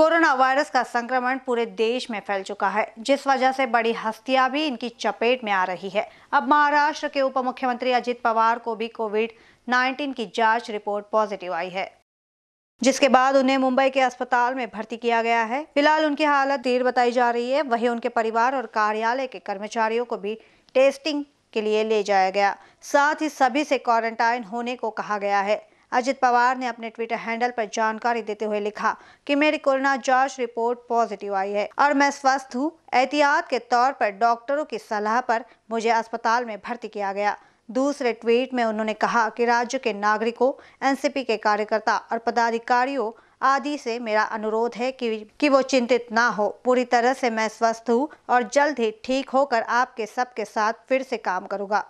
Corona virus का संक्रमण पूरे देश में फैल चुका है, जिस वजह से बड़ी हस्तियाँ भी इनकी चपेट में आ रही है। अब महाराष्ट्र के उप मुख्यमंत्री अजित पवार को भी कोविड 19 की जाँच रिपोर्ट पॉजिटिव आई है, जिसके बाद उन्हें मुंबई के अस्पताल में भर्ती किया गया है। फ़िलहाल उनकी हालत देर बताई जा रही है। वहीं उनके परिवार और कार्यालय के कर्मचारियों को भी टेस्टिंग के लिए ले जाया गया। साथ ही सभी से क्वारंटाइन होने को कहा गया है। अजित पवार ने अपने ट्विटर हैंडल पर जानकारी देते हुए लिखा कि मेरी कोरोना जाँच रिपोर्ट पॉजिटिव आई है और मैं स्वस्थ हूँ। एहतियात के तौर पर डॉक्टरों की सलाह पर मुझे अस्पताल में भर्ती किया गया। दूसरे ट्वीट में उन्होंने कहा कि राज्य के नागरिकों, एनसीपी के कार्यकर्ता और पदाधिकारियों आदि से मेरा अनुरोध है कि कि वो चिंतित ना हो। पूरी तरह से मैं स्वस्थ हूँ और जल्द ही ठीक होकर आपके सबके साथ फिर से काम करूँगा।